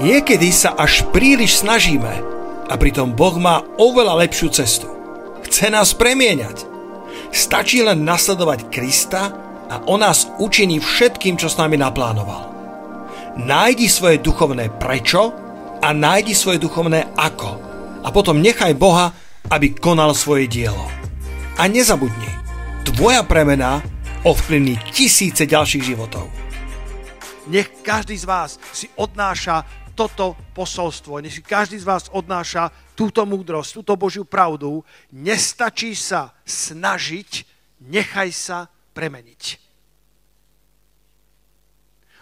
Niekedy sa až príliš snažíme a pritom Boh má oveľa lepšiu cestu. Chce nás premieňať. Stačí len nasledovať Krista a on nás učiní všetkým, čo s nami naplánoval. Nájdi svoje duchovné prečo a nájdi svoje duchovné ako. A potom nechaj Boha, aby konal svoje dielo. A nezabudni, tvoja premena ovplyvní tisíce ďalších životov. Nech každý z vás si odnáša toto posolstvo, nech si každý z vás odnáša túto múdrosť, túto Božiu pravdu. Nestačí sa snažiť, nechaj sa premeniť.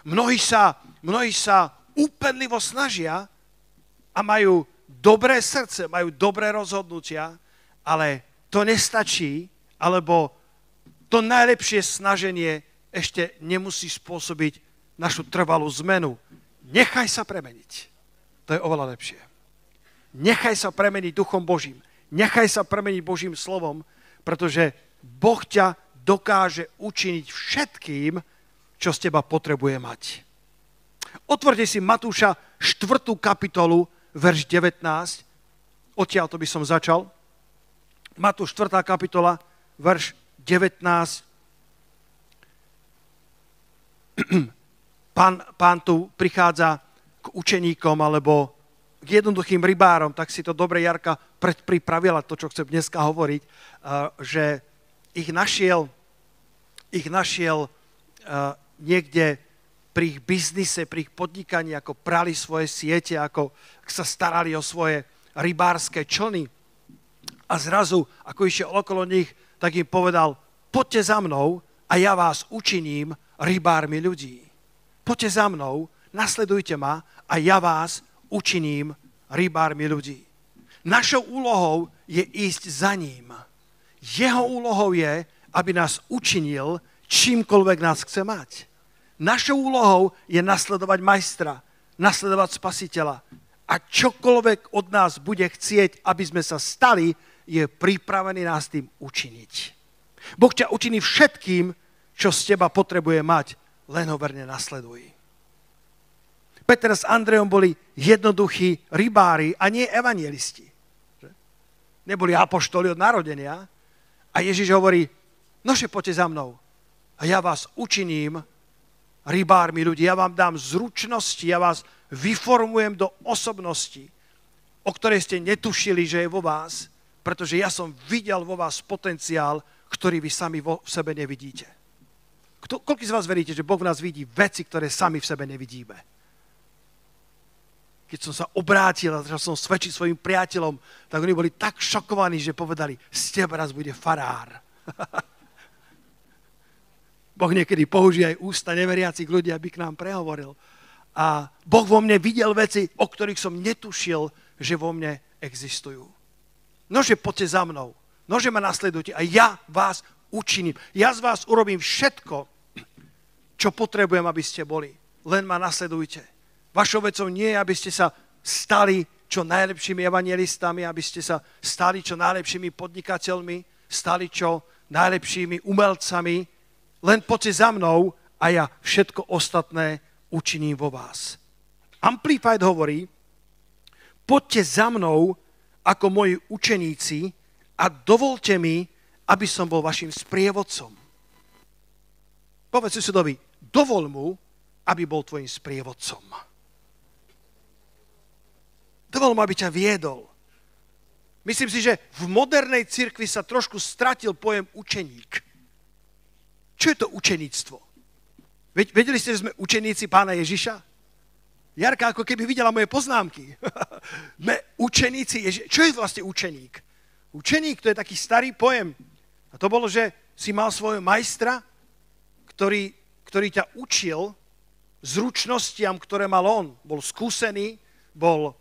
Mnohí sa, mnohí sa úpenlivo snažia a majú dobré srdce, majú dobré rozhodnutia, ale to nestačí, alebo to najlepšie snaženie ešte nemusí spôsobiť našu trvalú zmenu Nechaj sa premeniť. To je oveľa lepšie. Nechaj sa premeniť Duchom Božím. Nechaj sa premeniť Božím slovom, pretože Boh ťa dokáže učiniť všetkým, čo z teba potrebuje mať. Otvorte si Matúša 4. kapitolu, verš 19. Odtiaľ to by som začal. Matúš 4. kapitola, verš 19. pán, pán tu prichádza k učeníkom alebo k jednoduchým rybárom, tak si to dobre Jarka predpripravila, to, čo chcem dneska hovoriť, že ich našiel, ich našiel niekde pri ich biznise, pri ich podnikaní, ako prali svoje siete, ako sa starali o svoje rybárske člny. A zrazu, ako išiel okolo nich, tak im povedal, poďte za mnou a ja vás učiním rybármi ľudí poďte za mnou, nasledujte ma a ja vás učiním rybármi ľudí. Našou úlohou je ísť za ním. Jeho úlohou je, aby nás učinil, čímkoľvek nás chce mať. Našou úlohou je nasledovať majstra, nasledovať spasiteľa. A čokoľvek od nás bude chcieť, aby sme sa stali, je pripravený nás tým učiniť. Boh ťa učiní všetkým, čo z teba potrebuje mať, len ho. Peter s Andrejom boli jednoduchí rybári a nie evangelisti. Neboli apoštoli od narodenia. A Ježiš hovorí, nože poďte za mnou a ja vás učiním rybármi ľudí. Ja vám dám zručnosti, ja vás vyformujem do osobnosti, o ktorej ste netušili, že je vo vás, pretože ja som videl vo vás potenciál, ktorý vy sami vo sebe nevidíte. Kto, koľko z vás veríte, že Boh v nás vidí veci, ktoré sami v sebe nevidíme? Keď som sa obrátil a začal som svedčiť svojim priateľom, tak oni boli tak šokovaní, že povedali, z teba raz bude farár. boh niekedy použije aj ústa neveriacich ľudí, aby k nám prehovoril. A Boh vo mne videl veci, o ktorých som netušil, že vo mne existujú. Nože poďte za mnou. Nože ma nasledujte a ja vás učiním. Ja z vás urobím všetko, čo potrebujem, aby ste boli. Len ma nasledujte. Vašou vecou nie je, aby ste sa stali čo najlepšími evangelistami, aby ste sa stali čo najlepšími podnikateľmi, stali čo najlepšími umelcami. Len poďte za mnou a ja všetko ostatné učiním vo vás. Amplified hovorí, poďte za mnou ako moji učeníci a dovolte mi, aby som bol vašim sprievodcom. Povedz susedovi, dovol mu, aby bol tvojim sprievodcom. Dovol mu, aby ťa viedol. Myslím si, že v modernej cirkvi sa trošku stratil pojem učeník. Čo je to učeníctvo? Vedeli ste, že sme učeníci pána Ježiša? Jarka ako keby videla moje poznámky. sme učeníci Ježiša. Čo je vlastne učeník? Učeník to je taký starý pojem. A to bolo, že si mal svojho majstra, ktorý, ktorý ťa učil zručnostiam, ktoré mal on. Bol skúsený, bol,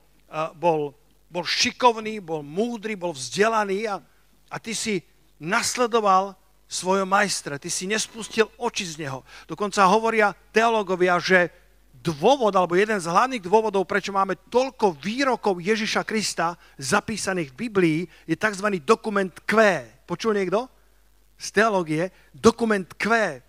bol, bol šikovný, bol múdry, bol vzdelaný a, a ty si nasledoval svojho majstra. Ty si nespustil oči z neho. Dokonca hovoria teológovia, že dôvod, alebo jeden z hlavných dôvodov, prečo máme toľko výrokov Ježiša Krista zapísaných v Biblii, je tzv. dokument Q. Počul niekto? Z teológie, dokument Q. E,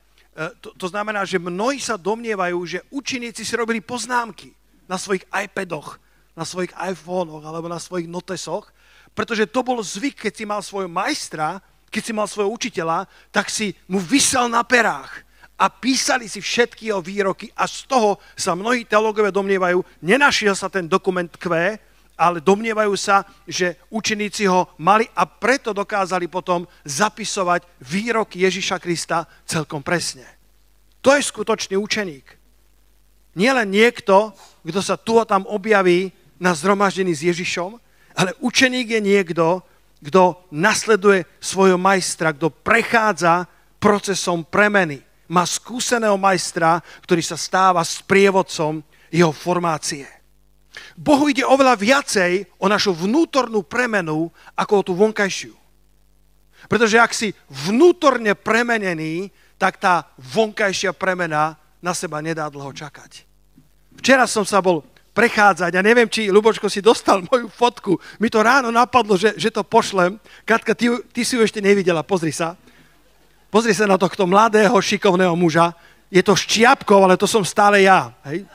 to, to znamená, že mnohí sa domnievajú, že učeníci si robili poznámky. na svojich iPadoch, na svojich iPhonech alebo na svojich notesoch, pretože to bol zvyk, keď si mal svojho majstra, keď si mal svojho učiteľa, tak si mu vysel na perách a písali si všetky jeho výroky a z toho sa mnohí teológovia domnievajú, nenašiel sa ten dokument Q, ale domnievajú sa, že učeníci ho mali a preto dokázali potom zapisovať výroky Ježiša Krista celkom presne. To je skutočný učeník. Nielen niekto, kto sa tu a tam objaví na zhromaždení s Ježišom, ale učeník je niekto, kto nasleduje svojho majstra, kto prechádza procesom premeny má skúseného majstra, ktorý sa stáva sprievodcom jeho formácie. Bohu ide oveľa viacej o našu vnútornú premenu, ako o tú vonkajšiu. Pretože ak si vnútorne premenený, tak tá vonkajšia premena na seba nedá dlho čakať. Včera som sa bol prechádzať a neviem, či Lubočko si dostal moju fotku. Mi to ráno napadlo, že, že to pošlem. Katka, ty, ty si ju ešte nevidela, pozri sa. Pozri sa na tohto mladého, šikovného muža. Je to ščiapkov, ale to som stále ja. Hej?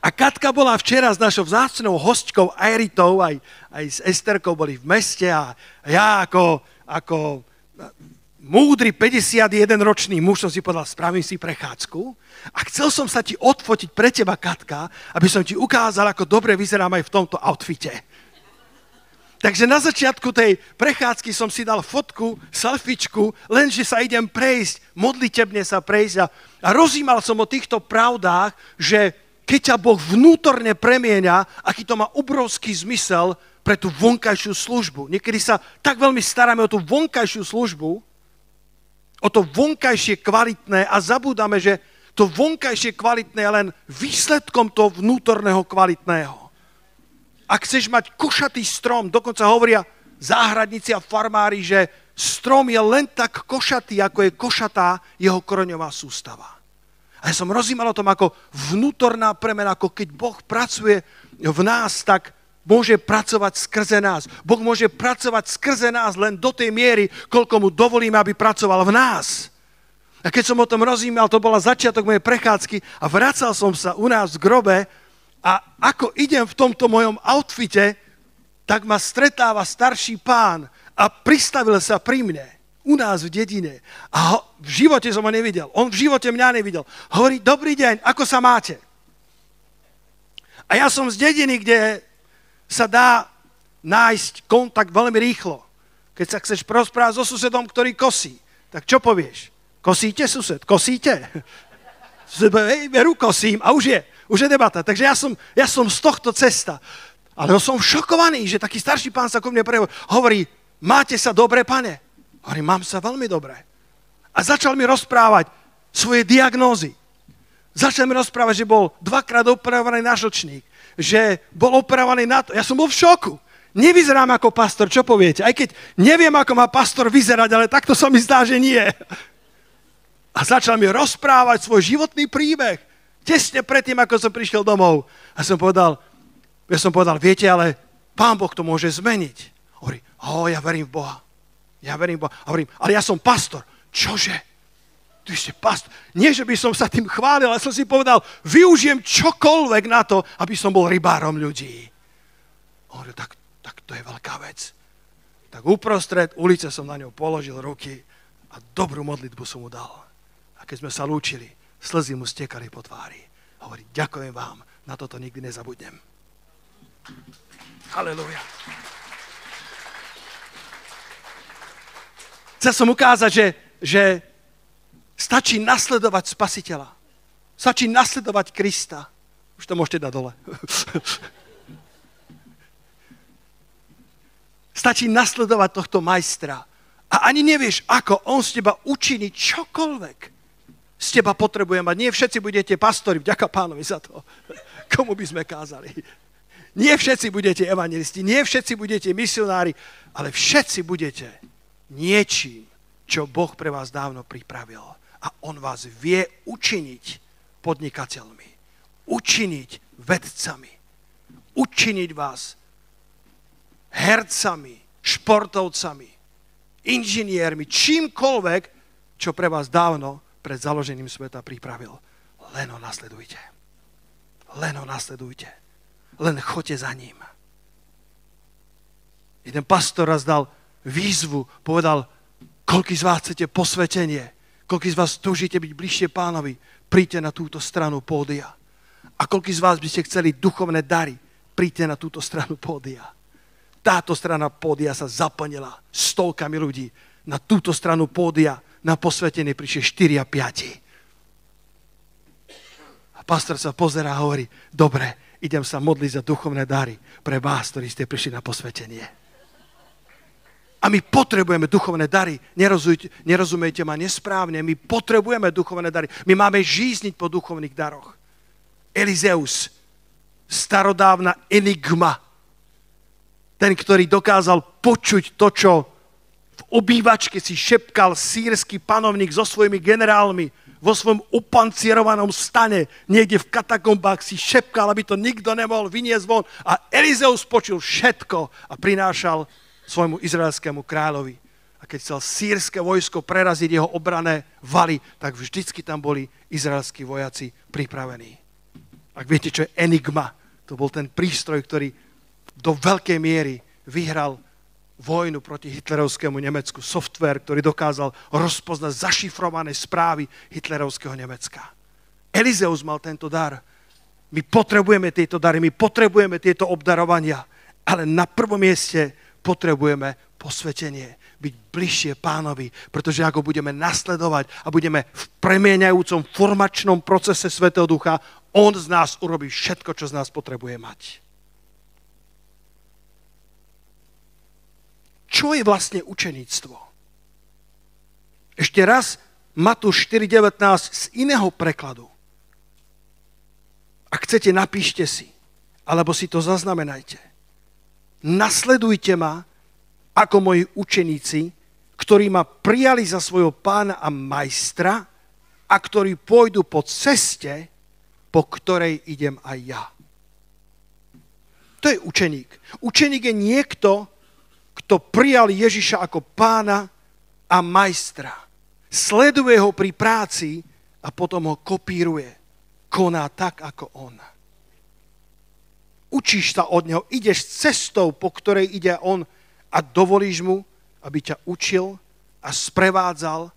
A Katka bola včera s našou vzácnou hostkou Airitou, aj, aj s Esterkou boli v meste a ja ako, ako múdry 51-ročný muž som si povedal, spravím si prechádzku a chcel som sa ti odfotiť pre teba, Katka, aby som ti ukázal, ako dobre vyzerám aj v tomto outfite. Takže na začiatku tej prechádzky som si dal fotku, selfiečku, lenže sa idem prejsť, modlitebne sa prejsť a, a rozímal som o týchto pravdách, že keď ťa Boh vnútorne premieňa, aký to má obrovský zmysel pre tú vonkajšiu službu. Niekedy sa tak veľmi staráme o tú vonkajšiu službu, o to vonkajšie kvalitné a zabúdame, že to vonkajšie kvalitné je len výsledkom toho vnútorného kvalitného. Ak chceš mať košatý strom, dokonca hovoria záhradníci a farmári, že strom je len tak košatý, ako je košatá jeho koreňová sústava. A ja som rozímal o tom, ako vnútorná premena, ako keď Boh pracuje v nás, tak môže pracovať skrze nás. Boh môže pracovať skrze nás len do tej miery, koľko mu dovolíme, aby pracoval v nás. A keď som o tom rozímal, to bola začiatok mojej prechádzky a vracal som sa u nás v grobe a ako idem v tomto mojom outfite, tak ma stretáva starší pán a pristavil sa pri mne u nás v dedine. A ho, v živote som ho nevidel. On v živote mňa nevidel. Hovorí, dobrý deň, ako sa máte? A ja som z dediny, kde sa dá nájsť kontakt veľmi rýchlo. Keď sa chceš prosprávať so susedom, ktorý kosí, tak čo povieš? Kosíte, sused? Kosíte? Veru kosím a už je. Už je debata. Takže ja som, ja som z tohto cesta. Ale som šokovaný, že taký starší pán sa ku mne prehovorí. Hovorí, máte sa dobre, pane? Hovorí, mám sa veľmi dobre. A začal mi rozprávať svoje diagnózy. Začal mi rozprávať, že bol dvakrát operovaný na žlčník, že bol operovaný na to. Ja som bol v šoku. Nevyzerám ako pastor, čo poviete? Aj keď neviem, ako má pastor vyzerať, ale takto sa mi zdá, že nie. A začal mi rozprávať svoj životný príbeh. Tesne predtým, ako som prišiel domov. A som povedal, ja som povedal, viete, ale Pán Boh to môže zmeniť. Hovorí, o, ja verím v Boha. Ja verím Boha. A hovorím, ale ja som pastor. Čože? Ty ste pastor. Nie, že by som sa tým chválil, ale som si povedal, využijem čokoľvek na to, aby som bol rybárom ľudí. Hovorím, tak, tak to je veľká vec. Tak uprostred ulice som na ňou položil ruky a dobrú modlitbu som mu dal. A keď sme sa lúčili, Slzy mu stekali po tvári. Hovorí, ďakujem vám, na toto nikdy nezabudnem. Halelujá. Chcel som ukázať, že, že stačí nasledovať spasiteľa. Stačí nasledovať Krista. Už to môžete dať dole. Stačí nasledovať tohto majstra. A ani nevieš, ako on z teba učiní čokoľvek z teba potrebujem mať. Nie všetci budete pastori, vďaka pánovi za to. Komu by sme kázali? Nie všetci budete evangelisti, nie všetci budete misionári, ale všetci budete niečím, čo Boh pre vás dávno pripravil. A On vás vie učiniť podnikateľmi, učiniť vedcami, učiniť vás hercami, športovcami, inžiniermi, čímkoľvek, čo pre vás dávno pred založením sveta pripravil. Len ho nasledujte. len ho nasledujte. Len choďte za ním. Jeden pastor raz dal výzvu, povedal, koľko z vás chcete posvetenie, koľko z vás túžite byť bližšie pánovi, príďte na túto stranu pódia. A koľko z vás by ste chceli duchovné dary, príďte na túto stranu pódia. Táto strana pódia sa zaplnila stovkami ľudí. Na túto stranu pódia na posvetenie prišli 4 a 5. A pastor sa pozerá a hovorí, dobre, idem sa modliť za duchovné dary pre vás, ktorí ste prišli na posvetenie. A my potrebujeme duchovné dary. nerozumejte ma nesprávne. My potrebujeme duchovné dary. My máme žízniť po duchovných daroch. Elizeus, starodávna enigma. Ten, ktorý dokázal počuť to, čo v obývačke si šepkal sírsky panovník so svojimi generálmi vo svojom upancierovanom stane, niekde v katakombách si šepkal, aby to nikto nemohol vyniesť von. A Elizeus počul všetko a prinášal svojmu izraelskému kráľovi. A keď chcel sírske vojsko preraziť jeho obrané valy, tak vždycky tam boli izraelskí vojaci pripravení. Ak viete, čo je enigma, to bol ten prístroj, ktorý do veľkej miery vyhral vojnu proti hitlerovskému Nemecku. Software, ktorý dokázal rozpoznať zašifrované správy hitlerovského Nemecka. Elizeus mal tento dar. My potrebujeme tieto dary, my potrebujeme tieto obdarovania, ale na prvom mieste potrebujeme posvetenie, byť bližšie pánovi, pretože ako budeme nasledovať a budeme v premieňajúcom formačnom procese Svetého Ducha, on z nás urobí všetko, čo z nás potrebuje mať. Čo je vlastne učeníctvo? Ešte raz Matúš 4.19 z iného prekladu. Ak chcete, napíšte si, alebo si to zaznamenajte nasledujte ma ako moji učeníci, ktorí ma prijali za svojho pána a majstra a ktorí pôjdu po ceste, po ktorej idem aj ja. To je učeník. Učeník je niekto, kto prijal Ježiša ako pána a majstra. Sleduje ho pri práci a potom ho kopíruje. Koná tak, ako on učíš sa od neho, ideš cestou, po ktorej ide on a dovolíš mu, aby ťa učil a sprevádzal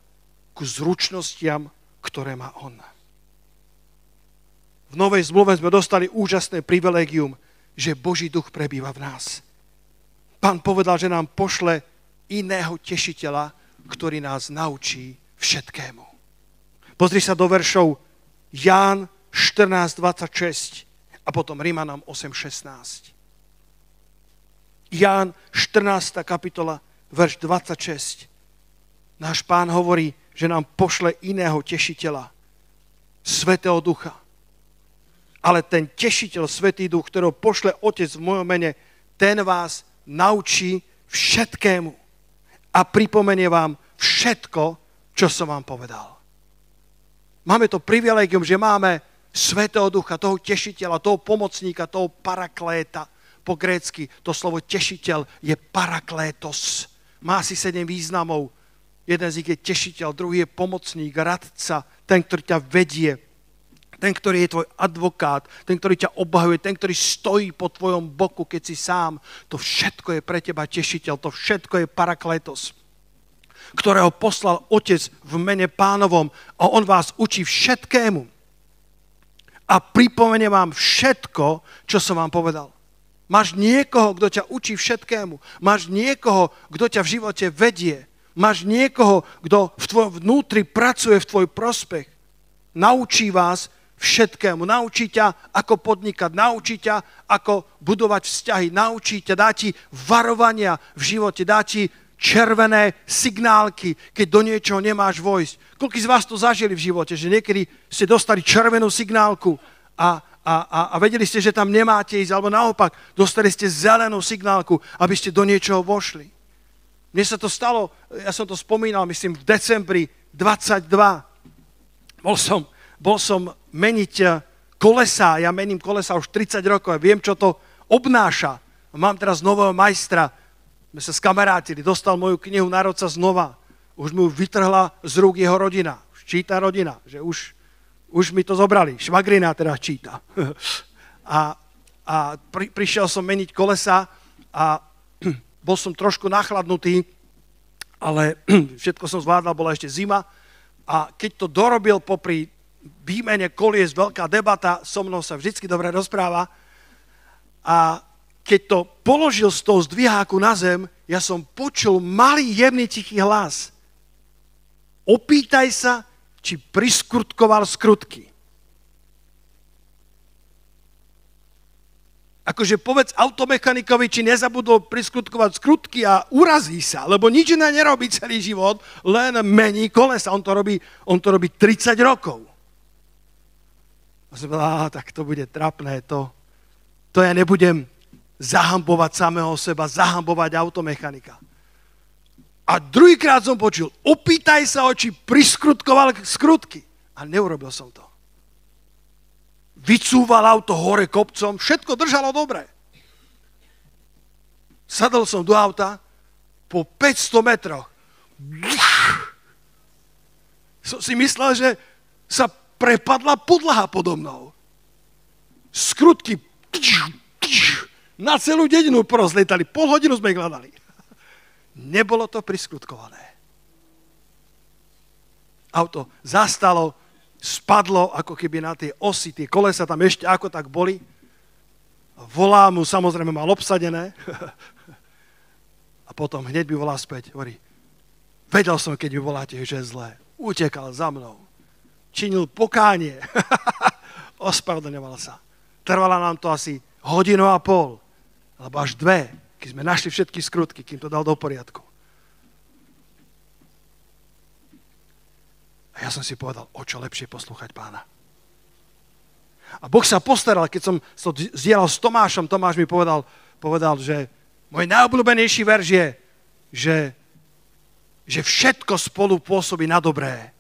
ku zručnostiam, ktoré má on. V Novej zmluve sme dostali úžasné privilegium, že Boží duch prebýva v nás. Pán povedal, že nám pošle iného tešiteľa, ktorý nás naučí všetkému. Pozri sa do veršov Ján 14.26 a potom Rímanom 8.16. Ján 14. kapitola, verš 26. Náš pán hovorí, že nám pošle iného tešiteľa, Svetého Ducha. Ale ten tešiteľ, Svetý Duch, ktorého pošle Otec v mojom mene, ten vás naučí všetkému a pripomenie vám všetko, čo som vám povedal. Máme to privilegium, že máme Svetého Ducha, toho tešiteľa, toho pomocníka, toho parakléta. Po grécky to slovo tešiteľ je paraklétos. Má si sedem významov. Jeden z nich je tešiteľ, druhý je pomocník, radca, ten, ktorý ťa vedie, ten, ktorý je tvoj advokát, ten, ktorý ťa obhajuje, ten, ktorý stojí po tvojom boku, keď si sám. To všetko je pre teba tešiteľ, to všetko je paraklétos ktorého poslal Otec v mene pánovom a on vás učí všetkému a pripomenie vám všetko, čo som vám povedal. Máš niekoho, kto ťa učí všetkému. Máš niekoho, kto ťa v živote vedie. Máš niekoho, kto v tvojom vnútri pracuje v tvoj prospech. Naučí vás všetkému. Naučí ťa, ako podnikať. Naučí ťa, ako budovať vzťahy. Naučí ťa, dá ti varovania v živote. Dá ti červené signálky, keď do niečoho nemáš vojsť. Koľko z vás to zažili v živote, že niekedy ste dostali červenú signálku a, a, a, a vedeli ste, že tam nemáte ísť, alebo naopak, dostali ste zelenú signálku, aby ste do niečoho vošli. Mne sa to stalo, ja som to spomínal, myslím, v decembri 22. Bol som, bol som meniť eh, kolesa, ja mením kolesa už 30 rokov a viem, čo to obnáša. Mám teraz nového majstra, sme sa skamarátili, dostal moju knihu Narod sa znova. Už mu vytrhla z rúk jeho rodina. Už číta rodina, že už, už mi to zobrali. Švagrina teda číta. a a pri, prišiel som meniť kolesa a bol som trošku nachladnutý, ale všetko som zvládal, bola ešte zima a keď to dorobil popri výmene kolies, veľká debata, so mnou sa vždy dobre rozpráva a keď to položil z toho zdviháku na zem, ja som počul malý, jemný, tichý hlas. Opýtaj sa, či priskrutkoval skrutky. Akože povedz automechanikovi, či nezabudol priskrutkovať skrutky a urazí sa, lebo nič iné nerobí celý život, len mení kolesa. On to robí, on to robí 30 rokov. A som povedal, tak to bude trapné, to, to ja nebudem zahambovať samého seba, zahambovať automechanika. A druhýkrát som počul, opýtaj sa, či priskrutkoval skrutky. A neurobil som to. Vycúval auto hore kopcom, všetko držalo dobre. Sadol som do auta, po 500 metroch som si myslel, že sa prepadla podlaha podo mnou. Skrutky na celú dedinu porozlietali. Pol hodinu sme ich hľadali. Nebolo to priskrutkované. Auto zastalo, spadlo ako keby na tie osy, tie kolesa tam ešte ako tak boli. Volá mu, samozrejme mal obsadené. A potom hneď by volá späť, hovorí, vedel som, keď vy voláte, že zlé. Utekal za mnou. Činil pokánie. Ospravedlňoval sa. Trvala nám to asi hodinu a pol, alebo až dve keď sme našli všetky skrutky, kým to dal do poriadku. A ja som si povedal, o čo lepšie poslúchať pána. A Boh sa postaral, keď som to zdieľal s Tomášom, Tomáš mi povedal, povedal, že môj najobľúbenejší verš je, že, že všetko spolu pôsobí na dobré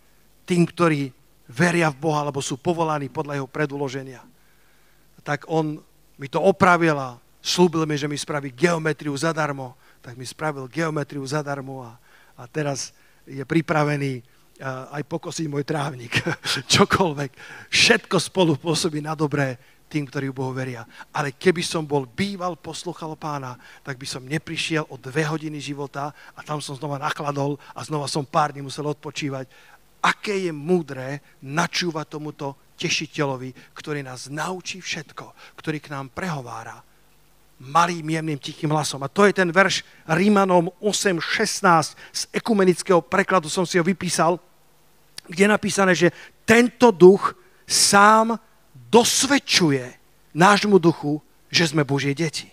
tým, ktorí veria v Boha, alebo sú povolaní podľa jeho preduloženia. Tak on mi to opravil a slúbil mi, že mi spraví geometriu zadarmo, tak mi spravil geometriu zadarmo a, a teraz je pripravený aj pokosiť môj trávnik, čokoľvek. Všetko spolu pôsobí na dobré tým, ktorí v Bohu veria. Ale keby som bol býval, posluchal pána, tak by som neprišiel o dve hodiny života a tam som znova nakladol a znova som pár dní musel odpočívať. Aké je múdre načúvať tomuto tešiteľovi, ktorý nás naučí všetko, ktorý k nám prehovára malým, jemným, tichým hlasom. A to je ten verš Rímanom 8.16 z ekumenického prekladu, som si ho vypísal, kde je napísané, že tento duch sám dosvedčuje nášmu duchu, že sme Božie deti.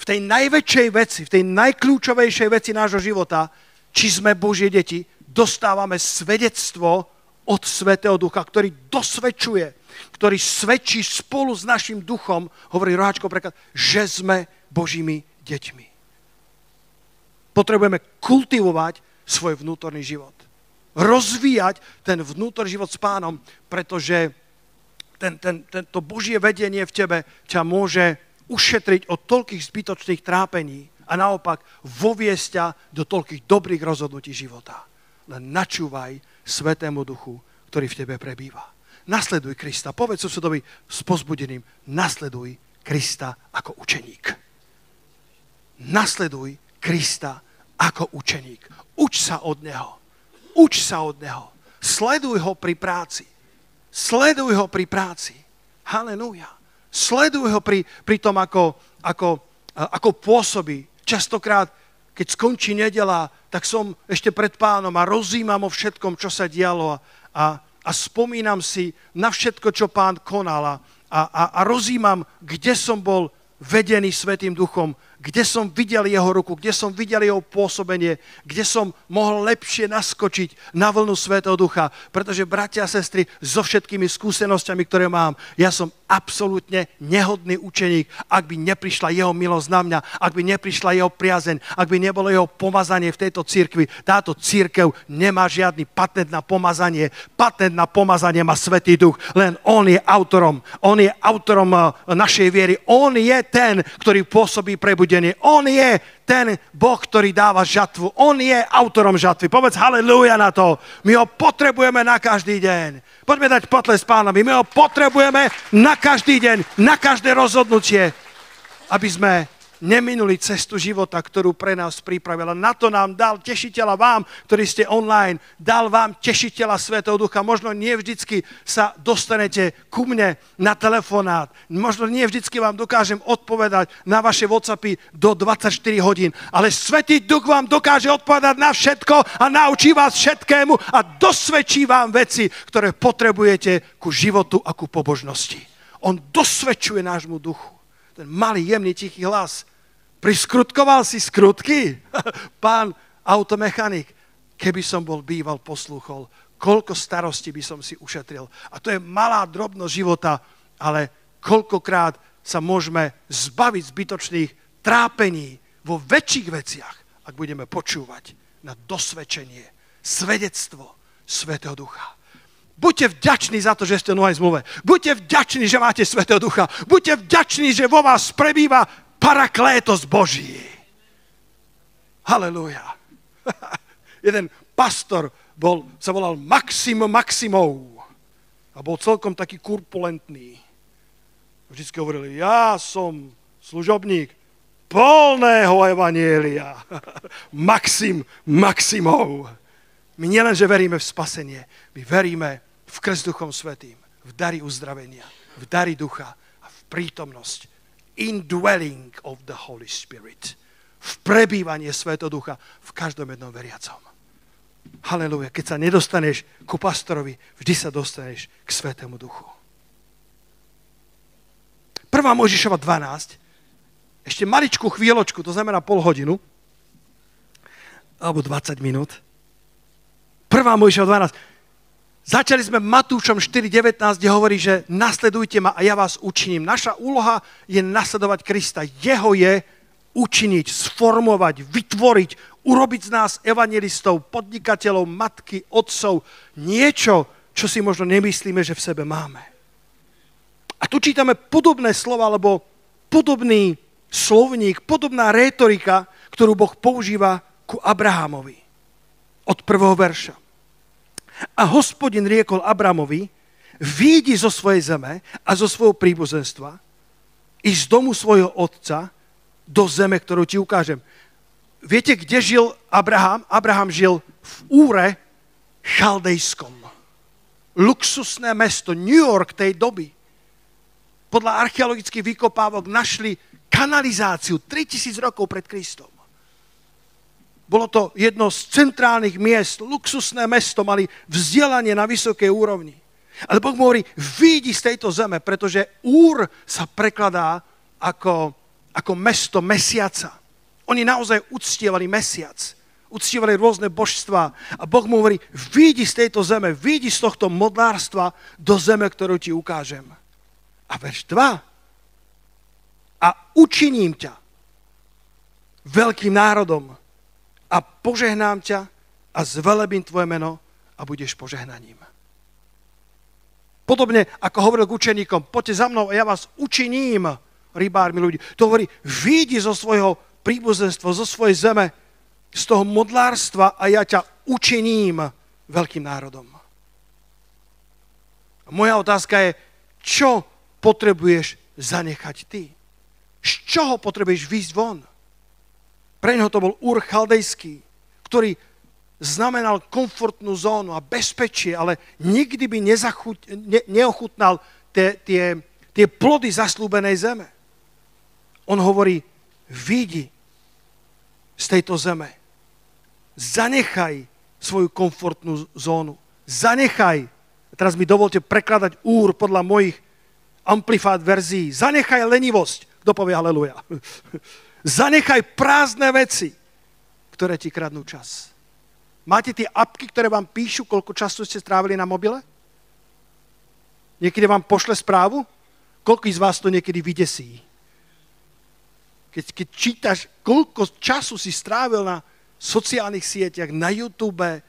V tej najväčšej veci, v tej najkľúčovejšej veci nášho života, či sme Božie deti, dostávame svedectvo od Svetého Ducha, ktorý dosvedčuje, ktorý svedčí spolu s našim duchom, hovorí Roháčko preklad, že sme Božími deťmi. Potrebujeme kultivovať svoj vnútorný život. Rozvíjať ten vnútorný život s pánom, pretože ten, ten, ten, to Božie vedenie v tebe ťa môže ušetriť od toľkých zbytočných trápení a naopak voviesť ťa do toľkých dobrých rozhodnutí života. Len načúvaj Svetému Duchu, ktorý v tebe prebýva. Nasleduj Krista. Povedz susedovi s pozbudeným, nasleduj Krista ako učeník. Nasleduj Krista ako učeník. Uč sa od Neho. Uč sa od Neho. Sleduj ho pri práci. Sleduj ho pri práci. Halelúja. Sleduj ho pri, pri tom, ako, ako, ako pôsobí. Častokrát, keď skončí nedela, tak som ešte pred pánom a rozímam o všetkom, čo sa dialo a, a a spomínam si na všetko, čo pán konal a, a, a rozímam, kde som bol vedený Svetým duchom, kde som videl jeho ruku, kde som videl jeho pôsobenie, kde som mohol lepšie naskočiť na vlnu Svetého Ducha. Pretože, bratia a sestry, so všetkými skúsenosťami, ktoré mám, ja som absolútne nehodný učeník, ak by neprišla jeho milosť na mňa, ak by neprišla jeho priazeň, ak by nebolo jeho pomazanie v tejto cirkvi. Táto církev nemá žiadny patent na pomazanie. Patent na pomazanie má Svetý Duch, len on je autorom. On je autorom eh, našej viery. On je ten, ktorý pôsobí prebudenie. On je ten Boh, ktorý dáva žatvu. On je autorom žatvy. Povedz halleluja na to. My ho potrebujeme na každý deň. Poďme dať potles pánovi. My ho potrebujeme na každý deň, na každé rozhodnutie, aby sme neminuli cestu života, ktorú pre nás pripravila. Na to nám dal tešiteľa vám, ktorí ste online, dal vám tešiteľa Svetého Ducha. Možno nie vždycky sa dostanete ku mne na telefonát. Možno nie vždycky vám dokážem odpovedať na vaše WhatsAppy do 24 hodín. Ale Svetý Duch vám dokáže odpovedať na všetko a naučí vás všetkému a dosvedčí vám veci, ktoré potrebujete ku životu a ku pobožnosti. On dosvedčuje nášmu duchu. Ten malý, jemný, tichý hlas Priskrutkoval si skrutky? Pán automechanik, keby som bol býval, poslúchol, koľko starostí by som si ušetril. A to je malá drobnosť života, ale koľkokrát sa môžeme zbaviť zbytočných trápení vo väčších veciach, ak budeme počúvať na dosvedčenie, svedectvo Svetého Ducha. Buďte vďační za to, že ste v novej zmluve. Buďte vďační, že máte Svetého Ducha. Buďte vďační, že vo vás prebýva paraklétos Boží. Halelúja. Jeden pastor bol, sa volal Maxim Maximov a bol celkom taký kurpulentný. Vždycky hovorili, ja som služobník polného evanielia. Maxim Maximov. My nielenže veríme v spasenie, my veríme v krst Duchom Svetým, v dary uzdravenia, v dary ducha a v prítomnosť indwelling of the Holy Spirit. V prebývanie Svetého Ducha v každom jednom veriacom. Haleluja. Keď sa nedostaneš ku pastorovi, vždy sa dostaneš k Svetému Duchu. 1. Mojžišova 12, ešte maličkú chvíľočku, to znamená pol hodinu, alebo 20 minút. 1. Mojžišova 12, Začali sme Matúšom 4.19, kde hovorí, že nasledujte ma a ja vás učiním. Naša úloha je nasledovať Krista. Jeho je učiniť, sformovať, vytvoriť, urobiť z nás evangelistov, podnikateľov, matky, otcov. Niečo, čo si možno nemyslíme, že v sebe máme. A tu čítame podobné slova, alebo podobný slovník, podobná rétorika, ktorú Boh používa ku Abrahamovi. Od prvého verša. A hospodin riekol Abramovi, výjdi zo svojej zeme a zo svojho príbuzenstva i z domu svojho otca do zeme, ktorú ti ukážem. Viete, kde žil Abraham? Abraham žil v Úre chaldejskom. Luxusné mesto, New York tej doby. Podľa archeologických vykopávok našli kanalizáciu 3000 rokov pred Kristom. Bolo to jedno z centrálnych miest, luxusné mesto, mali vzdelanie na vysokej úrovni. Ale Boh mu hovorí, vyjdi z tejto zeme, pretože Úr sa prekladá ako, ako mesto mesiaca. Oni naozaj uctievali mesiac, uctievali rôzne božstva a Boh mu hovorí, vyjdi z tejto zeme, vyjdi z tohto modlárstva do zeme, ktorú ti ukážem. A verš 2. A učiním ťa veľkým národom, a požehnám ťa a zvelebím tvoje meno a budeš požehnaním. Podobne ako hovoril k učeníkom, poďte za mnou a ja vás učiním, rybármi ľudí. To hovorí, vyjdi zo svojho príbuzenstva, zo svojej zeme, z toho modlárstva a ja ťa učiním veľkým národom. A moja otázka je, čo potrebuješ zanechať ty? Z čoho potrebuješ výjsť von? Pre neho to bol Ur Chaldejský, ktorý znamenal komfortnú zónu a bezpečie, ale nikdy by nezachuť, ne, neochutnal tie, tie, tie plody zaslúbenej zeme. On hovorí, vidí z tejto zeme. Zanechaj svoju komfortnú zónu. Zanechaj, teraz mi dovolte prekladať úr podľa mojich amplifát verzií. Zanechaj lenivosť. Kto povie haleluja? Zanechaj prázdne veci, ktoré ti kradnú čas. Máte tie apky, ktoré vám píšu, koľko času ste strávili na mobile? Niekedy vám pošle správu? Koľko z vás to niekedy vydesí? Keď, keď čítaš, koľko času si strávil na sociálnych sieťach, na YouTube,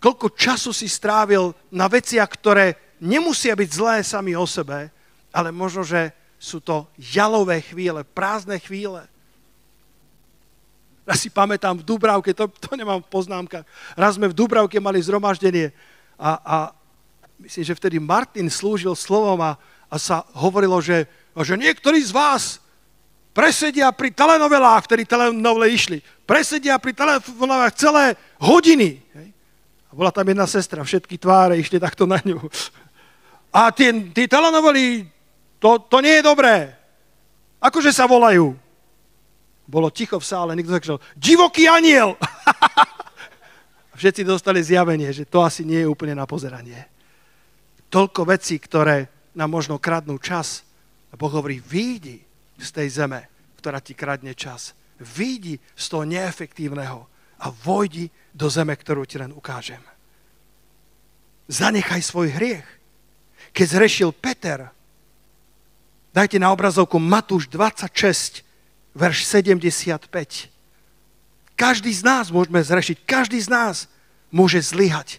koľko času si strávil na veciach, ktoré nemusia byť zlé sami o sebe, ale možno, že sú to jalové chvíle, prázdne chvíle. Raz si pamätám v Dubravke, to, to nemám v poznámkach, raz sme v Dubravke mali zhromaždenie a, a myslím, že vtedy Martin slúžil slovom a, a sa hovorilo, že, že niektorí z vás presedia pri telenovelách, ktorí telenovele išli, presedia pri telenovelách celé hodiny. A bola tam jedna sestra, všetky tváre išli takto na ňu. A tie, tie telenovely, to, to nie je dobré. Akože sa volajú? Bolo ticho v sále, nikto zakšel, divoký aniel! Všetci dostali zjavenie, že to asi nie je úplne na pozeranie. Toľko vecí, ktoré nám možno kradnú čas. A Boh hovorí, výjdi z tej zeme, ktorá ti kradne čas. Výjdi z toho neefektívneho a vojdi do zeme, ktorú ti len ukážem. Zanechaj svoj hriech. Keď zrešil Peter, dajte na obrazovku Matúš 26, verš 75. Každý z nás môžeme zrešiť, každý z nás môže zlyhať.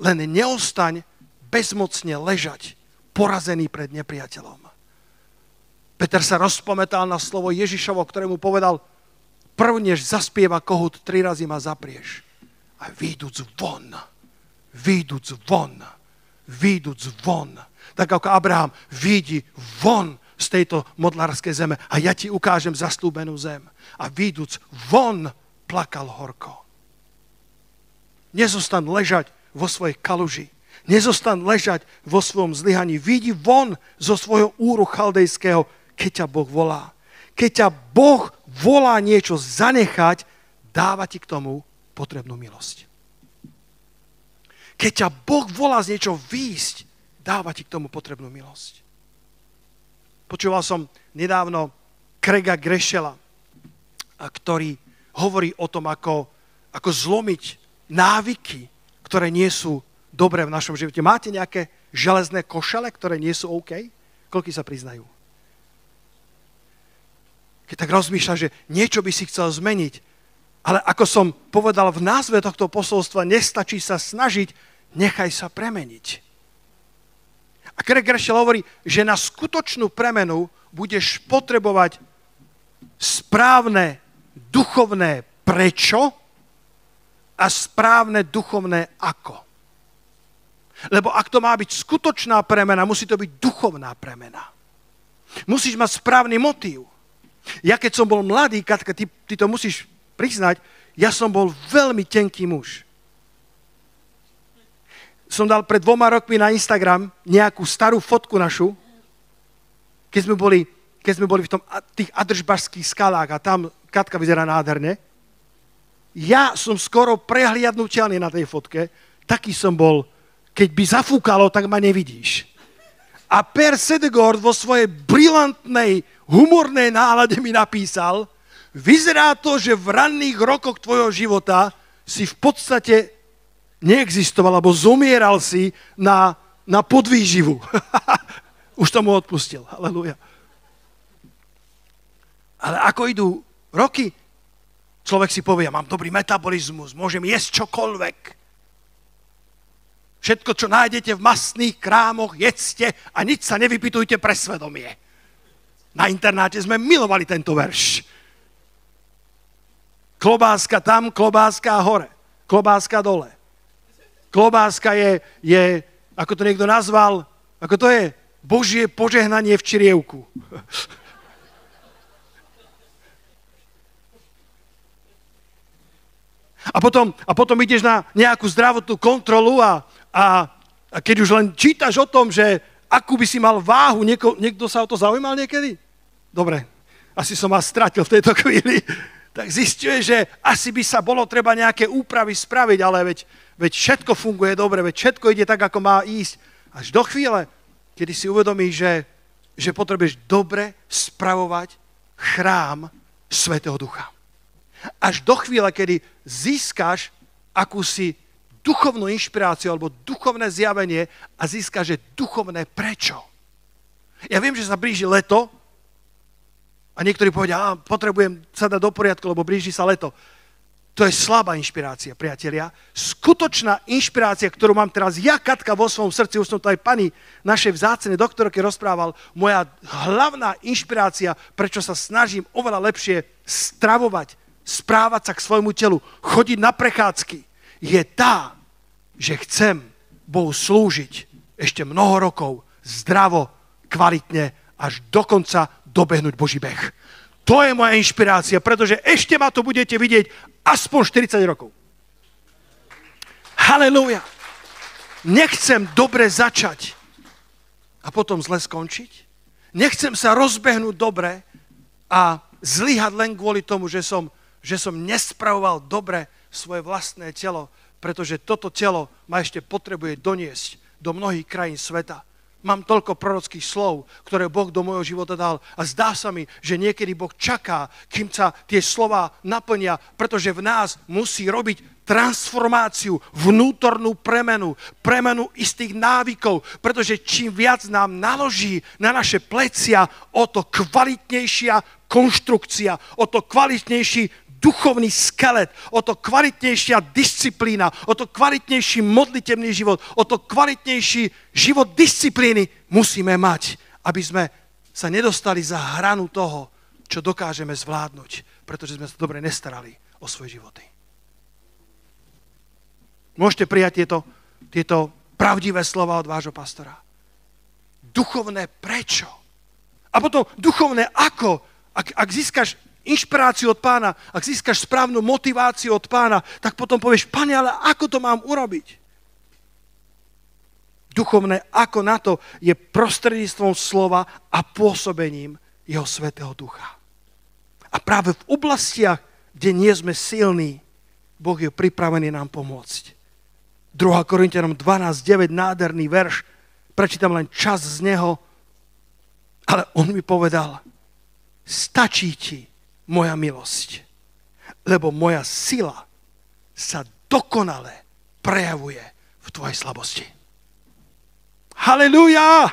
Len neostaň bezmocne ležať, porazený pred nepriateľom. Peter sa rozpometal na slovo Ježišovo, ktorému povedal, prv než zaspieva kohut, tri razy ma zaprieš. A výjduc von, výjduc von, výjduc von. Tak ako Abraham vidí von z tejto modlárskej zeme a ja ti ukážem zaslúbenú zem. A výduc von plakal horko. Nezostan ležať vo svojej kaluži. Nezostan ležať vo svojom zlyhaní. Vidí von zo svojho úru chaldejského, keď ťa Boh volá. Keď ťa Boh volá niečo zanechať, dáva ti k tomu potrebnú milosť. Keď ťa Boh volá z niečo výjsť, dáva ti k tomu potrebnú milosť. Počúval som nedávno Krega Grešela, ktorý hovorí o tom, ako, ako zlomiť návyky, ktoré nie sú dobré v našom živote. Máte nejaké železné košele, ktoré nie sú OK? Koľko sa priznajú? Keď tak rozmýšľa, že niečo by si chcel zmeniť, ale ako som povedal v názve tohto posolstva, nestačí sa snažiť, nechaj sa premeniť. A Craig Gershel hovorí, že na skutočnú premenu budeš potrebovať správne duchovné prečo a správne duchovné ako. Lebo ak to má byť skutočná premena, musí to byť duchovná premena. Musíš mať správny motív. Ja keď som bol mladý, Katka, ty, ty to musíš priznať, ja som bol veľmi tenký muž som dal pred dvoma rokmi na Instagram nejakú starú fotku našu, keď sme boli, keď sme boli v tom, tých adržbašských skalách a tam Katka vyzerá nádherne. Ja som skoro prehliadnutelný na tej fotke, taký som bol, keď by zafúkalo, tak ma nevidíš. A Per Sedegord vo svojej brilantnej, humornej nálade mi napísal, vyzerá to, že v ranných rokoch tvojho života si v podstate neexistoval, alebo zomieral si na, na podvýživu. Už tomu odpustil. Halleluja. Ale ako idú roky, človek si povie, mám dobrý metabolizmus, môžem jesť čokoľvek. Všetko, čo nájdete v masných krámoch, jedzte a nič sa nevypitujte pre svedomie. Na internáte sme milovali tento verš. Klobáska tam, klobáska hore, klobáska dole. Klobáska je, je, ako to niekto nazval, ako to je, Božie požehnanie v čirievku. A potom, a potom ideš na nejakú zdravotnú kontrolu a, a, a keď už len čítaš o tom, že akú by si mal váhu, nieko, niekto sa o to zaujímal niekedy? Dobre, asi som vás stratil v tejto chvíli. Tak zistuje, že asi by sa bolo treba nejaké úpravy spraviť, ale veď veď všetko funguje dobre, veď všetko ide tak, ako má ísť. Až do chvíle, kedy si uvedomíš, že, že potrebuješ dobre spravovať chrám Svetého Ducha. Až do chvíle, kedy získaš akúsi duchovnú inšpiráciu alebo duchovné zjavenie a získaš, že duchovné prečo. Ja viem, že sa blíži leto a niektorí povedia, potrebujem sa dať do poriadku, lebo blíži sa leto. To je slabá inšpirácia, priatelia. Skutočná inšpirácia, ktorú mám teraz ja, Katka, vo svojom srdci, už som to aj pani našej vzácnej doktorke rozprával, moja hlavná inšpirácia, prečo sa snažím oveľa lepšie stravovať správať sa k svojmu telu, chodiť na prechádzky, je tá, že chcem Bohu slúžiť ešte mnoho rokov, zdravo, kvalitne, až dokonca dobehnúť Boží beh. To je moja inšpirácia, pretože ešte ma to budete vidieť aspoň 40 rokov. Halelúja. Nechcem dobre začať a potom zle skončiť. Nechcem sa rozbehnúť dobre a zlyhať len kvôli tomu, že som, že som nespravoval dobre svoje vlastné telo, pretože toto telo ma ešte potrebuje doniesť do mnohých krajín sveta. Mám toľko prorockých slov, ktoré Boh do môjho života dal. A zdá sa mi, že niekedy Boh čaká, kým sa tie slova naplnia, pretože v nás musí robiť transformáciu, vnútornú premenu, premenu istých návykov, pretože čím viac nám naloží na naše plecia, o to kvalitnejšia konštrukcia, o to kvalitnejší duchovný skelet, o to kvalitnejšia disciplína, o to kvalitnejší modlitebný život, o to kvalitnejší život disciplíny musíme mať, aby sme sa nedostali za hranu toho, čo dokážeme zvládnuť, pretože sme sa dobre nestarali o svoje životy. Môžete prijať tieto, tieto pravdivé slova od vášho pastora. Duchovné prečo? A potom duchovné ako? Ak, ak získaš inšpiráciu od pána, ak získaš správnu motiváciu od pána, tak potom povieš, pane, ale ako to mám urobiť? Duchovné ako na to je prostredníctvom slova a pôsobením jeho svetého ducha. A práve v oblastiach, kde nie sme silní, Boh je pripravený nám pomôcť. 2. Korintianom 12.9, nádherný verš, prečítam len čas z neho, ale on mi povedal, stačí ti moja milosť. Lebo moja sila sa dokonale prejavuje v tvojej slabosti. Halelúja!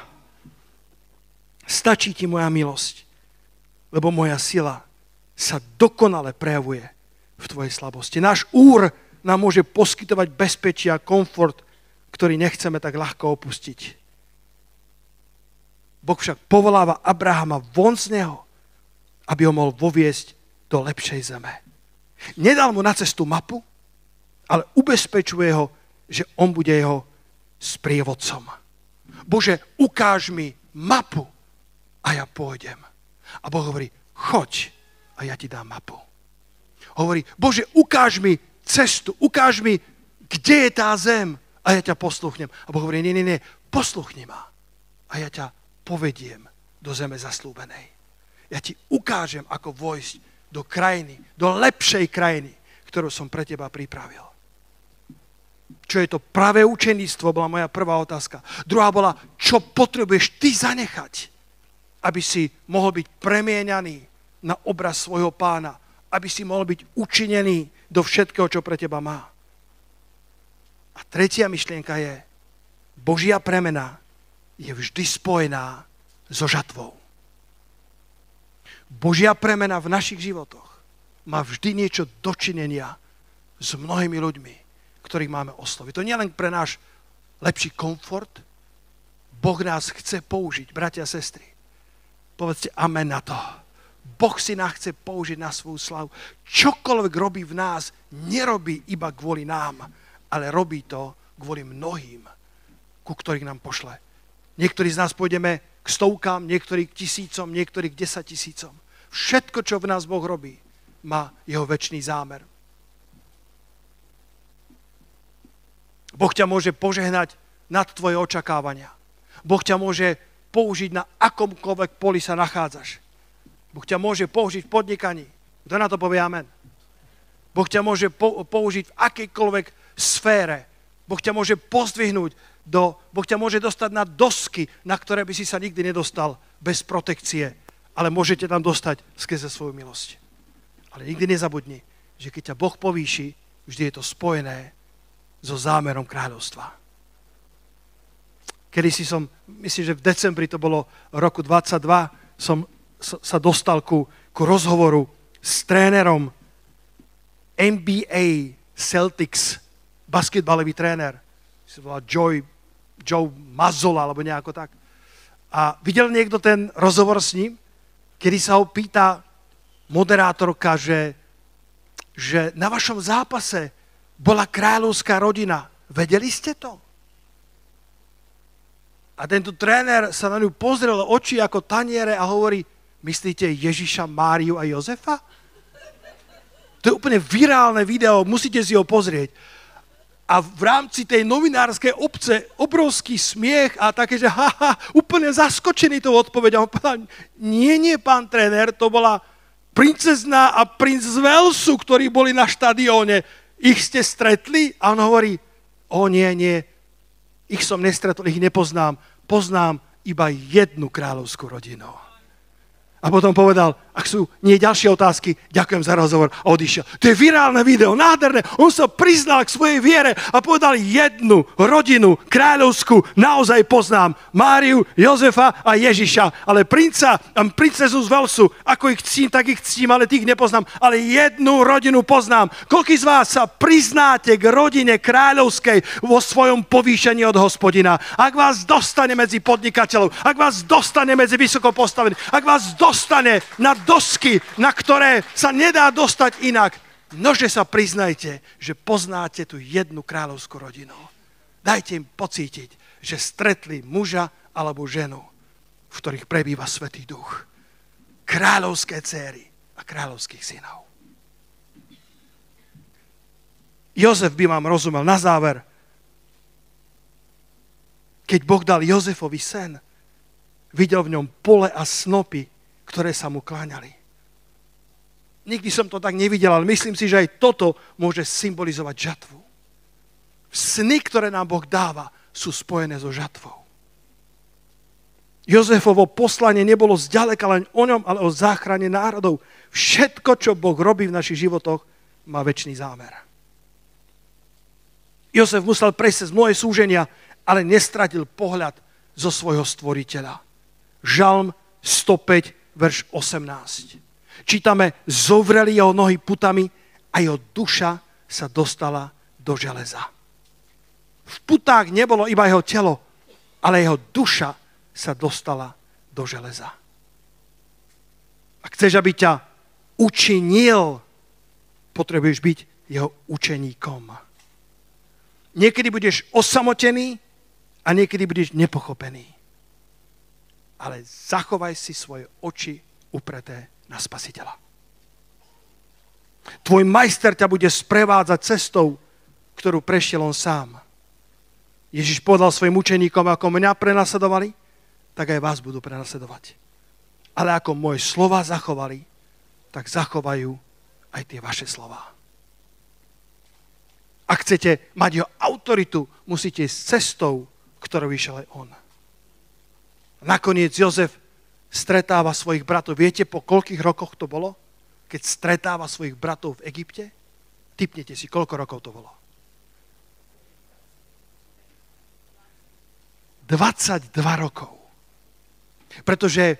Stačí ti moja milosť, lebo moja sila sa dokonale prejavuje v tvojej slabosti. Náš úr nám môže poskytovať bezpečie a komfort, ktorý nechceme tak ľahko opustiť. Boh však povoláva Abrahama von z neho aby ho mohol voviesť do lepšej zeme. Nedal mu na cestu mapu, ale ubezpečuje ho, že on bude jeho sprievodcom. Bože, ukáž mi mapu a ja pôjdem. A Boh hovorí, choď a ja ti dám mapu. Hovorí, Bože, ukáž mi cestu, ukáž mi, kde je tá zem a ja ťa posluchnem. A Boh hovorí, nie, nie, nie, posluchni ma a ja ťa povediem do zeme zaslúbenej. Ja ti ukážem, ako vojsť do krajiny, do lepšej krajiny, ktorú som pre teba pripravil. Čo je to pravé učeníctvo, bola moja prvá otázka. Druhá bola, čo potrebuješ ty zanechať, aby si mohol byť premieňaný na obraz svojho pána, aby si mohol byť učinený do všetkého, čo pre teba má. A tretia myšlienka je, Božia premena je vždy spojená so žatvou. Božia premena v našich životoch má vždy niečo dočinenia s mnohými ľuďmi, ktorých máme osloviť. To nie len pre náš lepší komfort. Boh nás chce použiť, bratia a sestry. Povedzte amen na to. Boh si nás chce použiť na svoju slavu. Čokoľvek robí v nás, nerobí iba kvôli nám, ale robí to kvôli mnohým, ku ktorých nám pošle. Niektorí z nás pôjdeme k stovkám, niektorí k tisícom, niektorí k desatisícom. Všetko, čo v nás Boh robí, má jeho väčší zámer. Boh ťa môže požehnať nad tvoje očakávania. Boh ťa môže použiť na akomkoľvek poli sa nachádzaš. Boh ťa môže použiť v podnikaní. Kto na to povie amen? Boh ťa môže použiť v akejkoľvek sfére. Boh ťa môže pozdvihnúť do, Boh ťa môže dostať na dosky, na ktoré by si sa nikdy nedostal bez protekcie. Ale môžete tam dostať skrze svoju milosť. Ale nikdy nezabudni, že keď ťa Boh povýši, vždy je to spojené so zámerom kráľovstva. Kedy si som, myslím, že v decembri to bolo roku 22, som sa dostal ku, ku rozhovoru s trénerom NBA Celtics, basketbalový tréner, si volá Joy Joe Mazzola, alebo nejako tak. A videl niekto ten rozhovor s ním, kedy sa ho pýta moderátorka, že že na vašom zápase bola kráľovská rodina. Vedeli ste to? A tento tréner sa na ňu pozrel oči ako taniere a hovorí, myslíte Ježiša, Máriu a Jozefa? To je úplne virálne video, musíte si ho pozrieť. A v rámci tej novinárskej obce obrovský smiech a také, že haha, úplne zaskočený tou odpoveďou. On povedal, nie, nie, pán tréner, to bola princezná a princ z Velsu, ktorí boli na štadióne. Ich ste stretli? A on hovorí, o nie, nie, ich som nestretol, ich nepoznám. Poznám iba jednu kráľovskú rodinu. A potom povedal, ak sú nie ďalšie otázky, ďakujem za rozhovor a odišiel. To je virálne video, nádherné. On sa priznal k svojej viere a povedal jednu rodinu kráľovskú, naozaj poznám. Máriu, Jozefa a Ježiša. Ale princa, princezu z Velsu, ako ich ctím, tak ich ctím, ale tých nepoznám. Ale jednu rodinu poznám. Koľký z vás sa priznáte k rodine kráľovskej vo svojom povýšení od hospodina? Ak vás dostane medzi podnikateľov, ak vás dostane medzi vysoko postavených, ak vás dostane dostane na dosky, na ktoré sa nedá dostať inak. Nože sa priznajte, že poznáte tú jednu kráľovskú rodinu. Dajte im pocítiť, že stretli muža alebo ženu, v ktorých prebýva Svetý Duch. Kráľovské céry a kráľovských synov. Jozef by vám rozumel na záver. Keď Boh dal Jozefovi sen, videl v ňom pole a snopy, ktoré sa mu kláňali. Nikdy som to tak nevidel, ale myslím si, že aj toto môže symbolizovať žatvu. Sny, ktoré nám Boh dáva, sú spojené so žatvou. Jozefovo poslanie nebolo zďaleka len o ňom, ale o záchrane národov. Všetko, čo Boh robí v našich životoch, má väčší zámer. Jozef musel prejsť z mnohé súženia, ale nestratil pohľad zo svojho stvoriteľa. Žalm 105, verš 18. Čítame, zovreli jeho nohy putami a jeho duša sa dostala do železa. V putách nebolo iba jeho telo, ale jeho duša sa dostala do železa. Ak chceš, aby ťa učinil, potrebuješ byť jeho učeníkom. Niekedy budeš osamotený a niekedy budeš nepochopený ale zachovaj si svoje oči upreté na spasiteľa. Tvoj majster ťa bude sprevádzať cestou, ktorú prešiel on sám. Ježiš povedal svojim učeníkom, ako mňa prenasledovali, tak aj vás budú prenasledovať. Ale ako moje slova zachovali, tak zachovajú aj tie vaše slova. Ak chcete mať jeho autoritu, musíte ísť cestou, ktorou vyšiel aj on. Nakoniec Jozef stretáva svojich bratov. Viete, po koľkých rokoch to bolo? Keď stretáva svojich bratov v Egypte? Typnete si, koľko rokov to bolo. 22 rokov. Pretože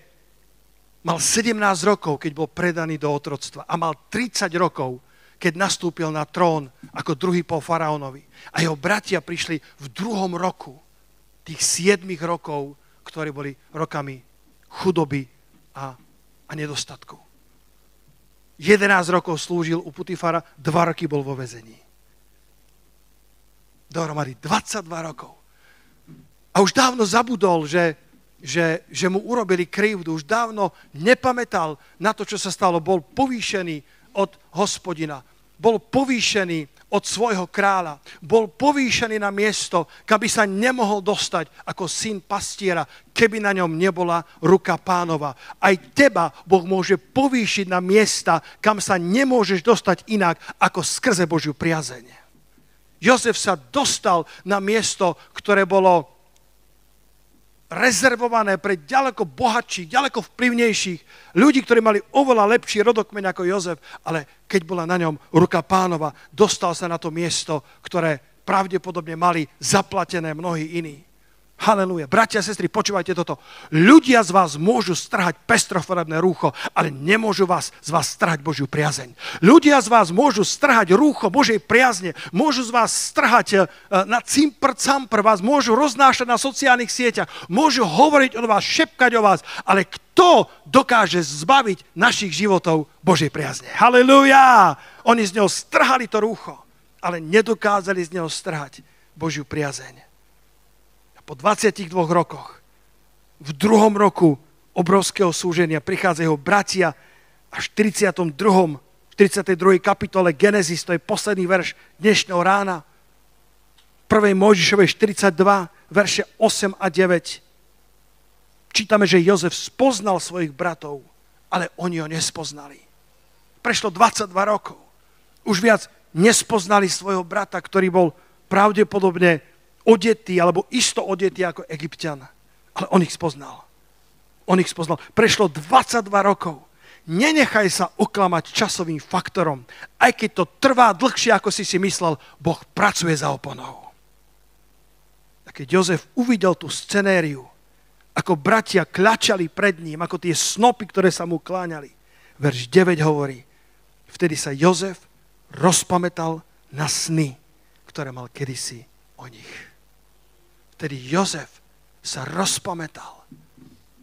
mal 17 rokov, keď bol predaný do otroctva a mal 30 rokov, keď nastúpil na trón ako druhý po faraónovi. A jeho bratia prišli v druhom roku tých 7 rokov ktorí boli rokami chudoby a, a nedostatku. 11 rokov slúžil u Putifara, 2 roky bol vo vezení. Dohromady 22 rokov. A už dávno zabudol, že, že, že mu urobili krivdu. Už dávno nepamätal na to, čo sa stalo. Bol povýšený od hospodina. Bol povýšený od svojho kráľa. Bol povýšený na miesto, aby sa nemohol dostať ako syn pastiera, keby na ňom nebola ruka pánova. Aj teba Boh môže povýšiť na miesta, kam sa nemôžeš dostať inak ako skrze Božiu priazeň. Jozef sa dostal na miesto, ktoré bolo rezervované pre ďaleko bohatších, ďaleko vplyvnejších ľudí, ktorí mali oveľa lepší rodokmeň ako Jozef, ale keď bola na ňom ruka pánova, dostal sa na to miesto, ktoré pravdepodobne mali zaplatené mnohí iní. Halelúja. Bratia a sestry, počúvajte toto. Ľudia z vás môžu strhať pestrofarebné rúcho, ale nemôžu vás, z vás strhať Božiu priazeň. Ľudia z vás môžu strhať rúcho Božej priazne, môžu z vás strhať e, na cimpr campr, vás môžu roznášať na sociálnych sieťach, môžu hovoriť o vás, šepkať o vás, ale kto dokáže zbaviť našich životov Božej priazne? Halelúja! Oni z neho strhali to rúcho, ale nedokázali z neho strhať Božiu priazeň po 22 rokoch, v druhom roku obrovského súženia prichádzajú jeho bratia a v 42. 42. kapitole Genesis, to je posledný verš dnešného rána, 1. Mojžišovej 42, verše 8 a 9. Čítame, že Jozef spoznal svojich bratov, ale oni ho nespoznali. Prešlo 22 rokov. Už viac nespoznali svojho brata, ktorý bol pravdepodobne odetý, alebo isto odetý ako egyptian. Ale on ich spoznal. On ich spoznal. Prešlo 22 rokov. Nenechaj sa oklamať časovým faktorom. Aj keď to trvá dlhšie, ako si si myslel, Boh pracuje za oponou. A keď Jozef uvidel tú scenériu, ako bratia kľačali pred ním, ako tie snopy, ktoré sa mu kláňali, verš 9 hovorí, vtedy sa Jozef rozpamätal na sny, ktoré mal kedysi o nich. Vtedy Jozef sa rozpamätal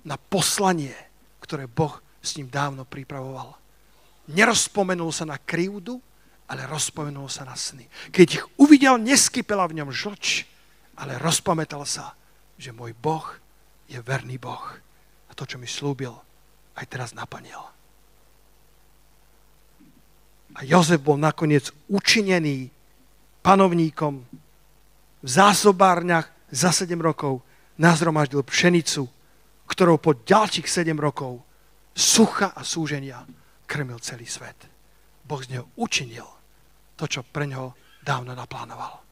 na poslanie, ktoré Boh s ním dávno pripravoval. Nerozpomenul sa na krivdu, ale rozpomenul sa na sny. Keď ich uvidel, neskypela v ňom žlč, ale rozpamätal sa, že môj Boh je verný Boh. A to, čo mi slúbil, aj teraz naplnil. A Jozef bol nakoniec učinený panovníkom v zásobárniach za 7 rokov nazromaždil pšenicu, ktorou po ďalších 7 rokov sucha a súženia krmil celý svet. Boh z neho učinil to, čo pre neho dávno naplánoval.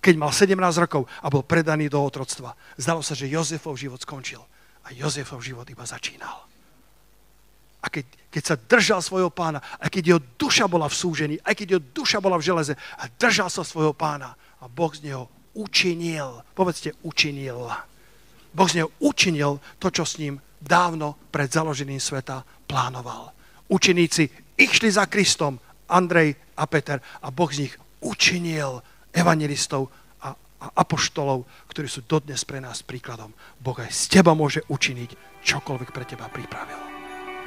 Keď mal 17 rokov a bol predaný do otroctva, zdalo sa, že Jozefov život skončil a Jozefov život iba začínal. A keď, keď sa držal svojho pána, aj keď jeho duša bola v súžení, aj keď jeho duša bola v železe a držal sa svojho pána a Boh z neho učinil. Povedzte, učinil. Boh z neho učinil to, čo s ním dávno pred založením sveta plánoval. Učeníci išli za Kristom, Andrej a Peter, a Boh z nich učinil evangelistov a, a apoštolov, ktorí sú dodnes pre nás príkladom. Boh aj z teba môže učiniť čokoľvek pre teba pripravil.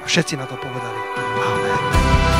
A všetci na to povedali. Amen.